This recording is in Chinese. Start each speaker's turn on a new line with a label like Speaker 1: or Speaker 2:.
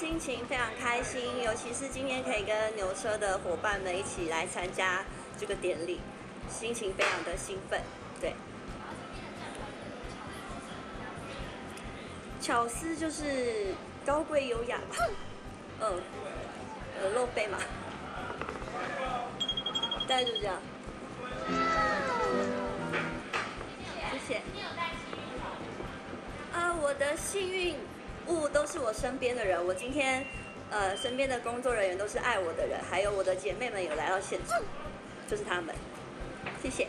Speaker 1: 心情非常开心尤其是今天可以跟牛车的伙伴们一起来参加这个典礼，心情非常的兴奋。对，巧思就是高贵优雅吧，嗯，呃，露背嘛，大概就是这样。谢谢。啊，我的幸运物都是我身边的人。我今天，呃，身边的工作人员都是爱我的人，还有我的姐妹们有来到现场，就是他们。谢谢。